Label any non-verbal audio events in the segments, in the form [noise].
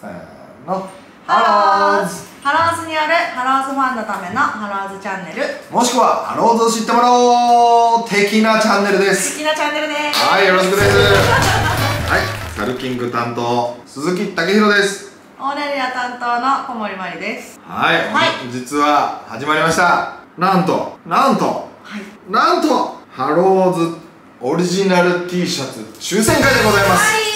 せーのハローズ。ハローズにあるハローズファンのためのハローズチャンネル。もしくはハローズを知ってもらおう的なチャンネルです。好きなチャンネルですはいよろしくです。[laughs] はいサルキング担当鈴木武弘です。オーレリア担当の小森まりです。はい、はい。実は始まりました。なんとなんとはい。なんとハローズオリジナル T シャツ抽選会でございます、はい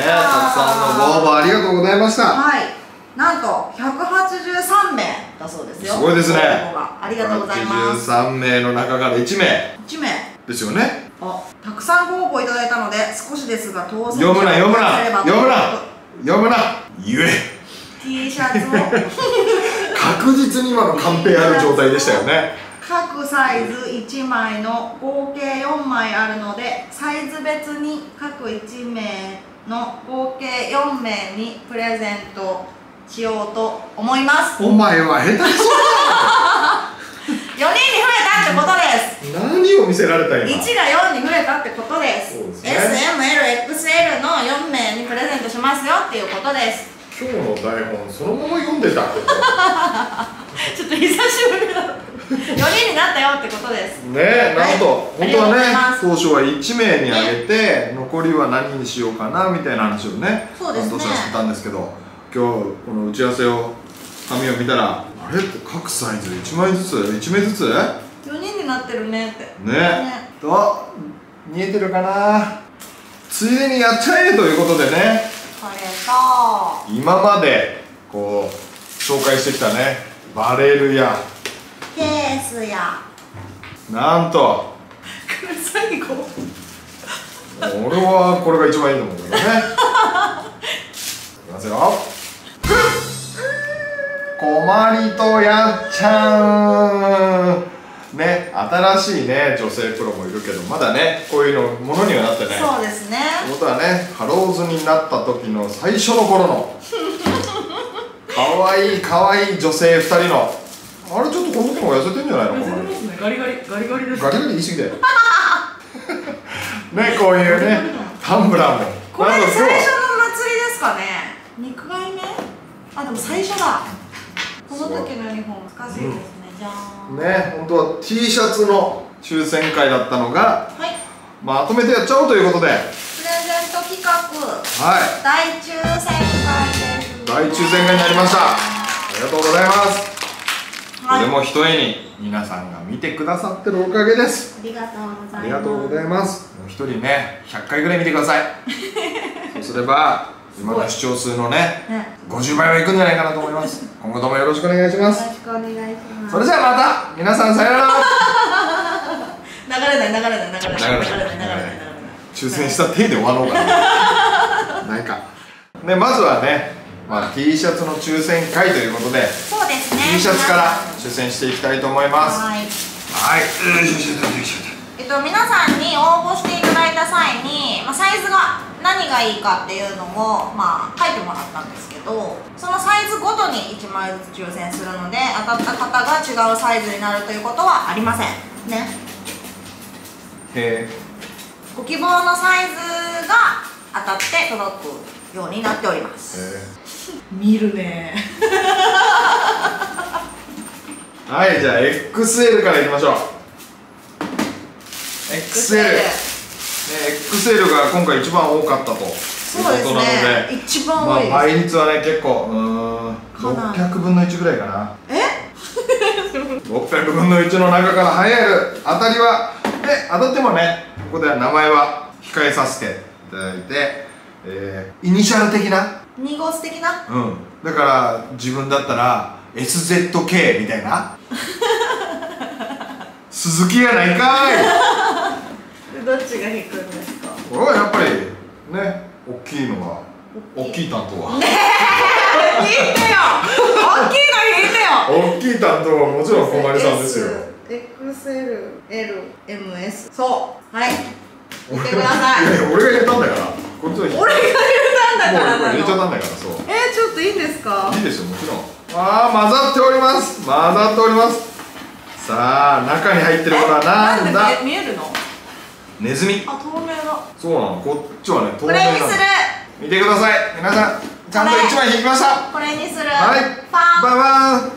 たねえたくさんのご応募ありがとうございました。はい。なんと183名だそうですよ。すごいですね。ありがとうございます。83名の中から1名。1名。ですよね。あたくさんご応募いただいたので少しですが当選読むな読むな読むな読むな。言え。T シャツを [laughs] 確実に今のカンペある状態でしたよね。各サイズ1枚の合計4枚あるのでサイズ別に各1名の合計4名にプレゼントしようと思います。お前は下手くそ4人に増えたってことです。だ何を見せられた今？1が4に増えたってことです。ですね。SMLXL の4名にプレゼントしますよっていうことです。今日の台本そのまま読んでた。[laughs] ちょっと久しぶりだ4人になったよってことです。とねなんと、はい本当はね当初は1名にあげて、残りは何にしようかなみたいな話をねそうですね。担当者はしてたんですけど今日この打ち合わせを紙を見たらあれ？って各サイズ1枚ずつ？1名ずつ？ね4人になってるねって。と見えてるかな？ついでにやっちゃえということでね。これと。今までこう紹介してきたねバレルやケースや。なんと。これ最後。俺はこれが一番いいと思うけどね。いきますよ。こまりとやっちゃん。ね新しいね女性プロもいるけどまだねこういうのものにはなってない。そうですね。ってことはねハローズになった時の最初の頃の。[laughs] 可愛い可愛い女性2人のあれちょっとこの時も痩せてんじゃないの？かなガリガリガリガリでガリガリ言い過ぎだよ。[laughs] ねこういうねタンブラーも。これ最初の祭りですかね。2回目あでも最初だ。この時のユニフォーム難しいですね、じゃーん。ね本当は T シャツの抽選会だったのがはい。まとめてやっちゃおうということで。はいプレゼント企画。大抽選会です。大抽選会になりました。ありがとうございますもひとえに皆さんが見てくださってるおかげです。ありがとうございます。一人ね100回ぐらい見てください。[laughs] そうすれば今の視聴数のねね。50倍はいくんじゃないかなと思います。今後ともよろしくお願いしよろますしくお願いします。それじゃあまた皆さんさよなら。流れない流れない流れない。流れない流れない流れない。抽選した手で終わろうかな。[laughs] ないか。ねまずはね、まあ、T シャツの抽選会ということでそうですね。T シャツから抽選していきたいと思います。はい。はい。えっと、皆さんに応募していただいた際に、まあ、サイズが何がいいかっていうのを、まあ、書いてもらったんですけどそのサイズごとに1枚ずつ抽選するので当たった方が違うサイズになるということはありません。ね。へご希望のサイズが当たって届くようになっております。え見るね。はいじゃあ XL からいきましょう。XL ね XL が今回一番多かったと。いうことそうですなので。ね一番多いです、まあ、倍率はね結構うーんかな。り600分の1ぐらいかな。え？[laughs] 600分の1の中から栄える。当たりはで当たってもねここでは名前は控えさせていただいて、えーイニシャル的な2号素的な？うん。だから自分だったら SZK みたいな？[laughs] 鈴木やないかい！どっちが引くんですか？これはやっぱりね大きいのは大きい。担当は。引いてよ！大きいの引いてよ！大きい担当はもちろん小丸さんですよ。XLLMS そう。はい。[laughs] 見てください。俺が入れたんだから。こっちは俺が入れだからこれ入れちゃったなのんだからそう。えー、ちょっといいんですか？いいですよもちろん。ああ混ざっております。混ざっております。さあ中に入ってるものはなんだ？で見えるの？ネズミ。あ透明だ。そうなの。こっちはね透明なのこれにする。見てください。皆さんちゃんと1枚引きました。これにする。はい。パン。バンう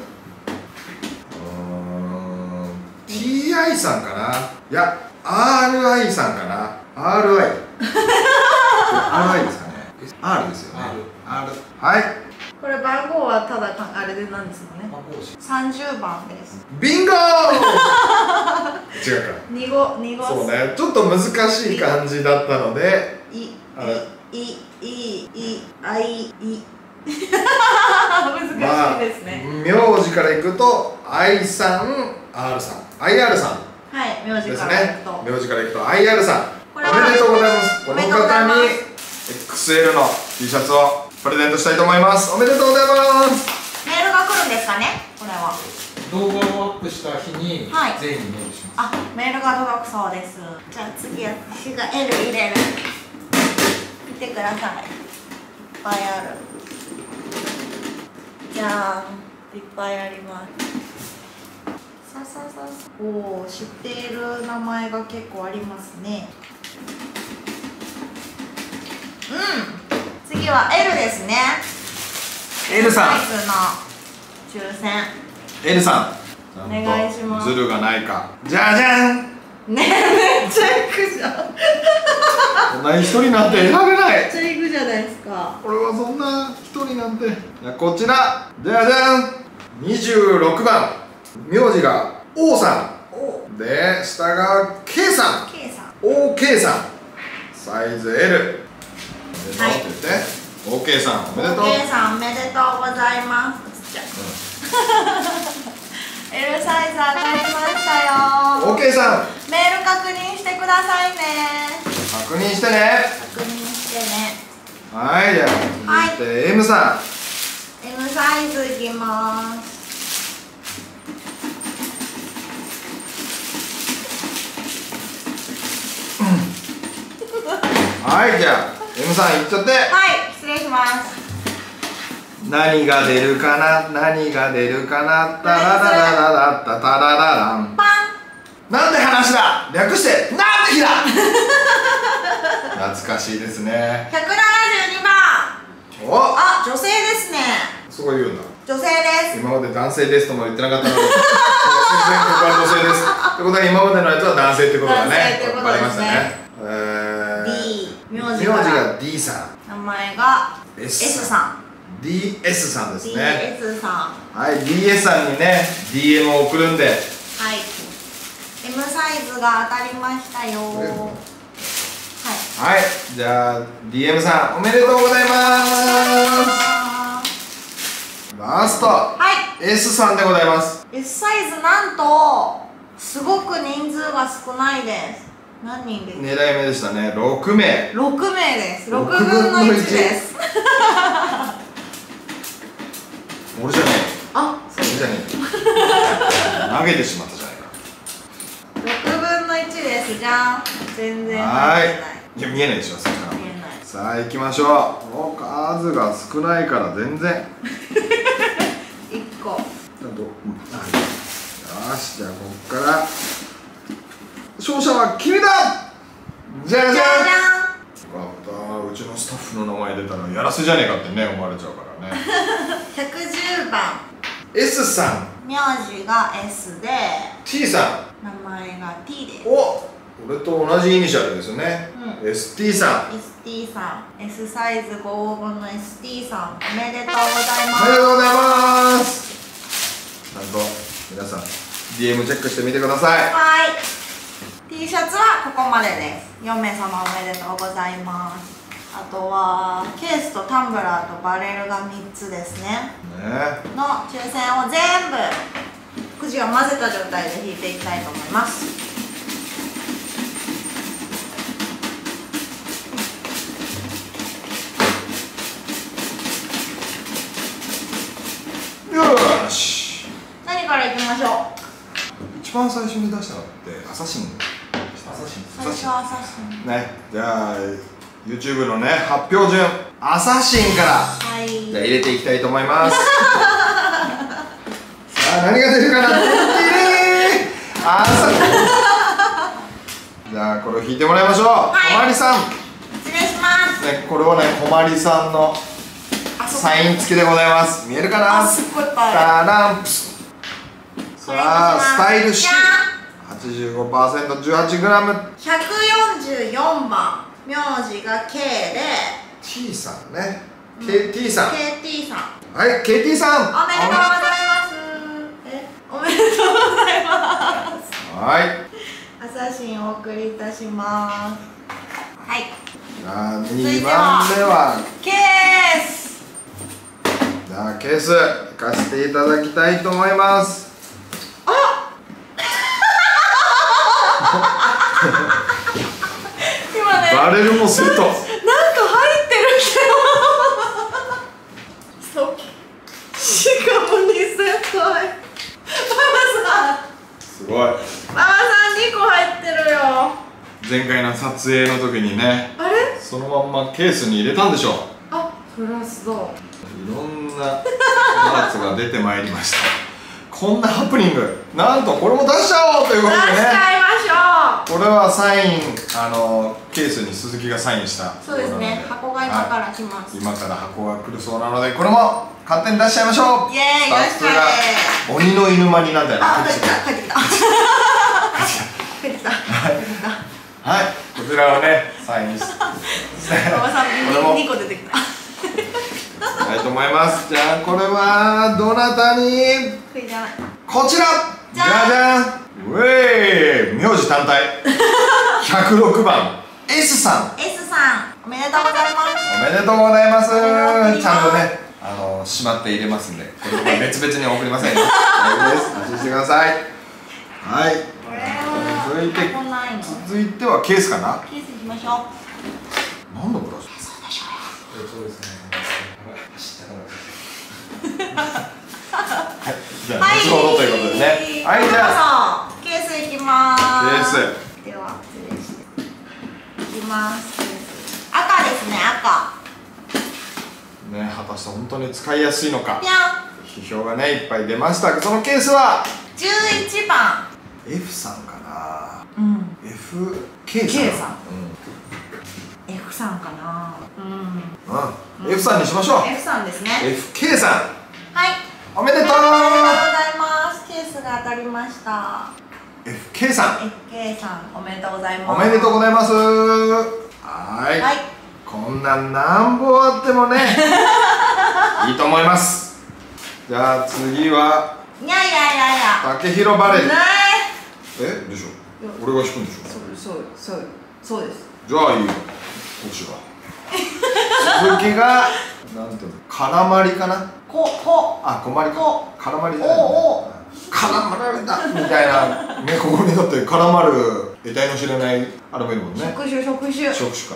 ーん TI さんかな？いや RI さんかな。RI RI [laughs] ですか？ね R ですよね。R はい。これ番号はただかあれでなんですもんね。番号紙30番です。ビンゴー！[laughs] 違うか。二五二五そうね。ちょっと難しい感じだったので。いいいいいあいい。[laughs] 難しいですね、まあ、名字からいくと I さん R さん。IR さん。はい名字ですからいねくと、名字からいくと IR さん。おめでとうございます。このおめでとうございます。方に XL の T シャツをプレゼントしたいと思います。おめでとうございます。メールが来るんですかね？これは。動画をアップした日にはい。全員にメールします、あメールが届くそうです。じゃあ次私が L 入れる。見てください。いっぱいある。じゃーん。いっぱいあります。さあさあさ。あおお知っている名前が結構ありますねうん次は L ですね。L さサイズの抽選。L さん。お願いします。ズルがないか。じゃじゃん。ねめっちゃ行くじゃん。こんなに一人なんて選べない。めっちゃ行くじゃないですか。俺はそんな一人なんて。じゃあこちら。じゃじゃん。26番。名字が O さお。んで下が K さん。K さん。OK さん。サイズ L はい。って言って、OK さんおめでとう。OK さんおめでとうございます。ちっちゃい L [laughs] サイズ当たりましたよ。OK さん。メール確認してくださいね。確認してね。確認してね。はいじゃあ。続いて M さ M サイズいきます。ん。はいじゃあ。M さんいっちゃって。はい失礼します。何が出るかな？何が出るかな？タラララララッタタラララン。パンなんで話だ？略してなんでひだ？[laughs] 懐かしいですね。172番。お！あ女性ですね。そう言うんだ。女性です。今まで男性ですとも言ってなかったので全然ここは女性です。ってことは今までのやつは男性ってことが男性ねってことわかりまですねしたね。えー D 名名字字がが D さ名前が S さん。ん DS さんですね。DS さん。はい DS さんにね DM を送るんで。はい。M サイズが当たりましたよ。はい。はい。じゃあ DM さんおめでとうございます。ラストはい。S さんでございます。S サイズなんとすごく人数が少ないです何人です狙い目でしたね。6名。6名です。6 6分の分の1 1です。[laughs] 俺じゃねあえ俺じゃねえ。投げてしまったじゃないか。6分の1です。じゃん。全然はい。ーい。いや見えないでしょそしたら見えない。さあ行きましょう。お数が少ないから全然。[laughs] 1個。よしじゃあこっから勝者は君だ！じゃじゃんじゃじゃんよかった。うちのスタッフの名前出たらやらせじゃねえかってね思われちゃうからね。[laughs] 110番。S さん。名字が S で。T さ名前が T です。んお俺と同じイニシャルですよね、う ST さん。ST さん。S サイズご応募の ST さん。おめでとうございます。おめでとうございます。ちゃんと皆さん DM チェックしてみてください。はい T シャツはここまでです。4名様おめでとうございます。あとはケースとタンブラーとバレルが3つですね。ね。の抽選を全部くじを混ぜた状態で引いていきたいと思います。よーし。何からいきましょう？一番最初に出したのってアサシンアサシン最初はアサシンねじゃあ YouTube のね発表順。アサシンから。はい。じゃあ入れていきたいと思います。[laughs] さあ何が出るかな？アサ [laughs] じゃあこれを引いてもらいましょう、はい。おまわりさん。失礼します。ねこれはねこまりさんのサイン付きでございます。見えるかな？さあスタイル C 85%18g 144番名字が K で。T さんね。KT さん。KT さん。はい KT さん。おめでとうございます。え？おめでとうございます。はい。アサシンお送りいたします。はい。じゃあい2ては番目はケース。じゃあケースいかせていただきたいと思います今ねバレルもセットなんか入ってるけど。そう。しかも2000回ママさんすごい。ママさん2個入ってるよ。前回の撮影の時にね。あれ？そのまんまケースに入れたんでしょう。あプラスだいろんなパーツが出てまいりました。こんなハプニング。なんとこれも出しちゃおうということでねこれはサインあのケースに鈴木がサインした。うそうですね。箱が今から来ます、今から箱が来るそうなのでこれも勝手に出しちゃいましょう。イエーイよっしゃが鬼の犬間にな。んだよねあ帰ってきた帰ってきた。帰ってきた。帰ってきた。はい。こちらをねサインしてママさんこれも2個出てきた。[laughs] はい。と思います。じゃあこれはどなたに？こちら。じじゃん。ゃじゃんウェイ名字単体。[laughs] 106番。S さん。S さん。おめでとうございます。おめでとうございます。ちゃんとねあのしまって入れますんで。これは別々に送りませんよ。[laughs] 安心してください。はい。続いて続いてはケースかな？ケースいきましょ何のブラシう。そうでしょそうですね知ったからじゃあ後ほどということでね。はいじゃあます。スでは失礼していきます。赤ですね赤。ね果たして本当に使いやすいのか。批評がねいっぱい出ましたそのケースは？11番。F さんかな。うん。FK さん。さん。F さんかな。うん。うん、うん、F さんにしましょう。F さんですね。FK さん。はい。おめでとう。おめでとうございます。ケースが当たりました FK さん。FK さんおめでとうございます。おめでとうございます。はーい。はい。こんなん何本あってもね。[laughs] いいと思います。じゃあ次はいやいやいやいや。竹広バレルないえ？でしょ。俺が弾くんでしょ。そうそうそうそうです。じゃあいいよこっちが鈴木が [laughs] なんていうの絡まりかな？ここ。あ困りか。お絡まりじゃない、おお絡まられたみたいな。ねここにだって絡まる得体の知れないあれもいるもんね。職種職種。職種か。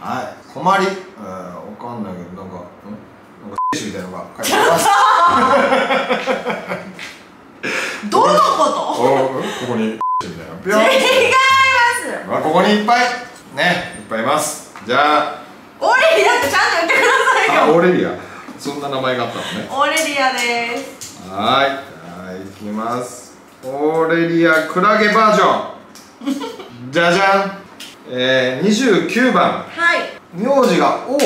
はい。困り、えー、わかんないけどなんかんなんかみたいなのが書いてますどのこおここに [laughs] みたいな。ピョンと違います。まあここにいっぱい。ねいっぱいいます。じゃあ。オレリアってちゃんと言ってくださいよあオレリアそんな名前があったのねオレリアですはいきます。オレリアクラゲバージョン。[laughs] じゃじゃん。えー、29番はい。名字が O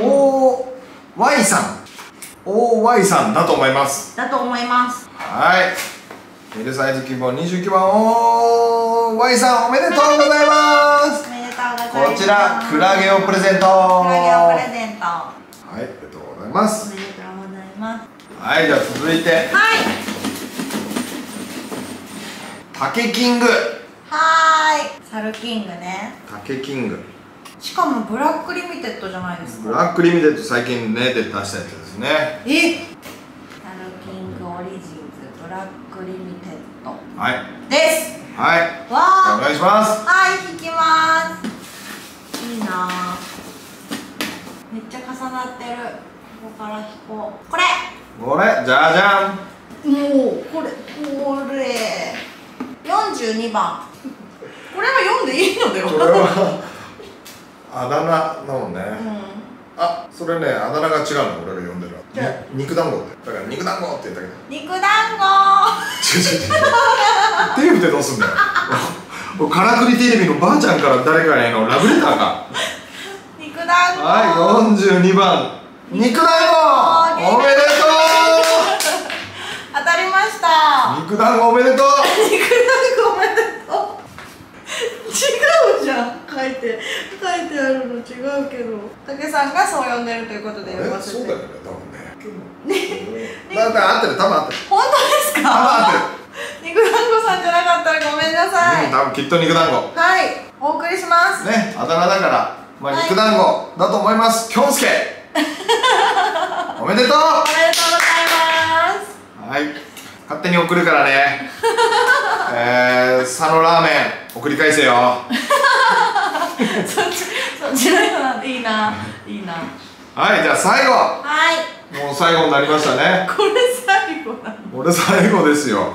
O Y さん。O Y さんだと思います。だと思います。はい。L サイズ希望29番 O Y さんおめでとうございます。おめでとうございます。こちらクラゲをプレゼント。クラゲをプレゼント。はいありがとうございます。おめでとうございますはいじゃあ続いて。はい。竹キング。はーい。サルキングね。竹キング。しかもブラックリミテッドじゃないですか。ブラックリミテッド最近ねで出したやつですね。え？サルキングオリジンズブラックリミテッド。はい。です。はい。わあ。おー願いします。はい引きます。いいなぁめっちゃ重なってる。ここから引こう。これこれじゃじゃん。もうこれこれ。42番。これは読んでいいのでこれははあだ名だもんね、うあそれねあだ名が違うの俺が呼んでる肉団子ってだから肉団子って言ったけど。ん肉団子。違う違う違う。テレビってどうすんだよ俺からくりテレビのばあちゃんから誰かへのラブレターか。子。はい42番。肉団子。おめでと当たりましたう肉団子おめでとう。[laughs] 肉団子おめでとう。違うじゃん。書いて書いてあるの違うけど。竹さんがそう呼んでるということで呼ばせて。そうだよね多分ね。だから合ってる多分合ってる。本当です多分か合って肉団子さんじゃなかったらごめんなさい、るうん多分きっと肉団子。はい。お送りします。ねあだ名だからまあはい。肉団子だと思います。きょんすけおめでとう。おめでとうございます。はい勝手に送るからね。[laughs] えー、佐野ラーメン送り返せよ。そっちそっちの人ないいな。[laughs] いいな。はいじゃあ最後。はい。もう最後になりましたね。これ最後なの。俺最後ですよ。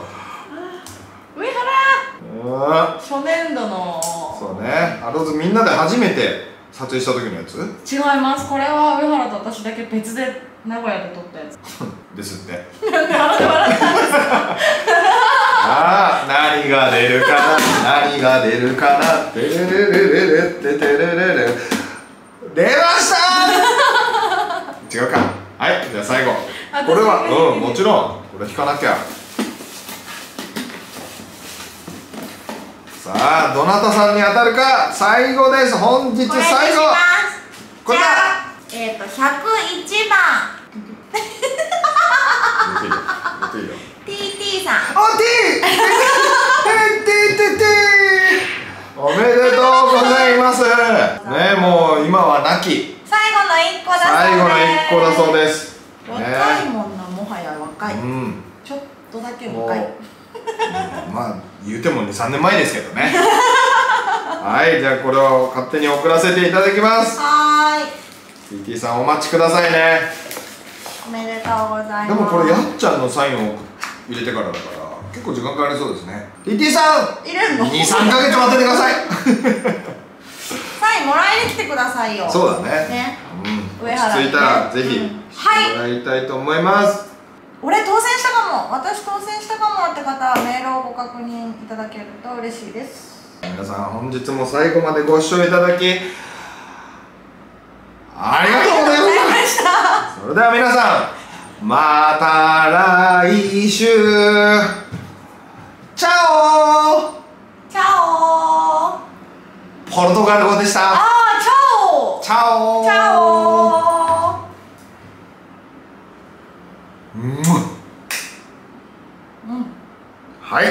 上原。うん。初年度の。そうね。あのみんなで初めて撮影した時のやつ？違います。これは上原と私だけ別で名古屋で撮ったやつ。[laughs] ですって。なんで笑って笑ったんですかあ [laughs] あ何が出るかな。何が出るかな。テレレレレレテテレレレ出ました。違うか。はいじゃあ最後。私これはううんもちろん。これ引かなきゃ。さあどなたさんに当たるか最後です。本日最後。これだえっ、と101番。TT さん。おティーティティティおめでとうございます。ねもう今は亡き。最後の1個だそうです。最後の1個だそうです。若いねもんなもはや若い、うん。ちょっとだけもう若い。まあ言うても23年前ですけどね。はいじゃあこれを勝手に送らせていただきます。はーい TT さんお待ちくださいね。おめでとうございます。でもこれやっちゃんのサインを入れてからだから結構時間かかりそうですね。TT さん入れんの23ヶ月待っててください。サインもらいに来てくださいよ。そうだね。ね。うん、上原落ち着いたらぜひうんしてもらいたいと思います、俺当選したかも。私当選したかもって方はメールをご確認いただけると嬉しいです。皆さん本日も最後までご視聴いただきありがとうございました。それでは皆さんまた来週。チャオ。チャオ。ポルトガル語でした。あチャオ。チャオ。チャオ。うん。はい。